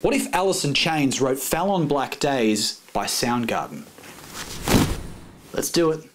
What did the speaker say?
What if Alice Chains wrote Fallon Black Days by Soundgarden? Let's do it.